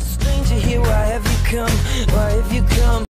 stranger here, why have you come? Why have you come?